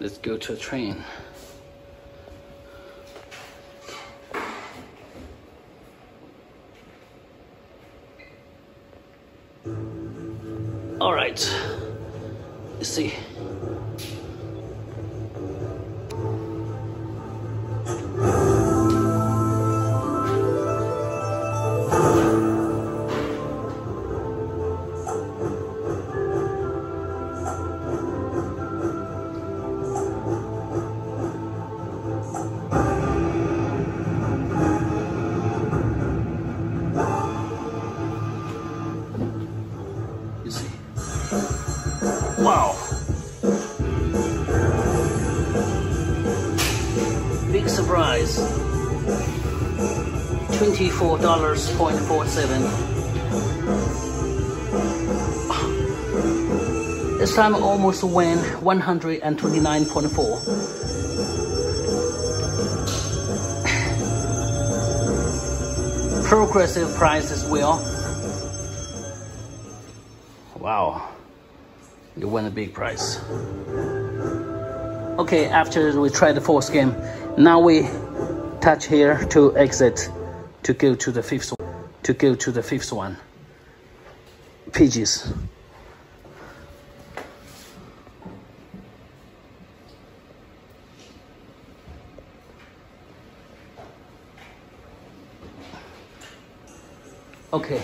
Let's go to a train. All right. Let's see. Wow. Big surprise. Twenty-four dollars point four seven. This time I almost win one hundred and twenty-nine point four. Progressive price as well. Wow, you win a big prize. Okay, after we try the fourth game, now we touch here to exit to go to the fifth to go to the fifth one. Pages. Okay,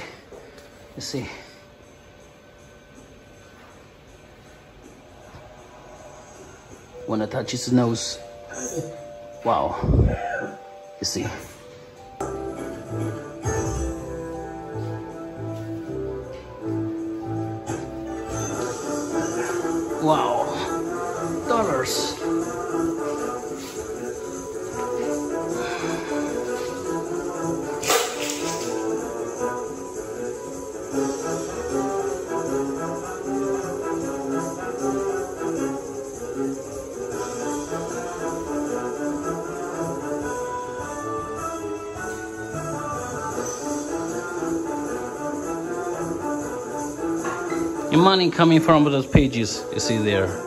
let's see. When I touch his nose. Wow. You see. Wow. Dollars. Your money coming from those pages you see there.